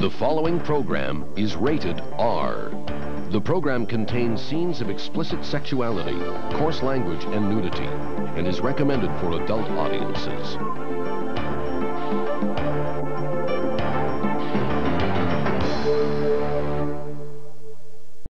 The following program is rated R. The program contains scenes of explicit sexuality, coarse language, and nudity, and is recommended for adult audiences.